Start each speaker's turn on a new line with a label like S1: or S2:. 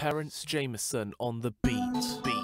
S1: Terence Jameson on the beat. beat.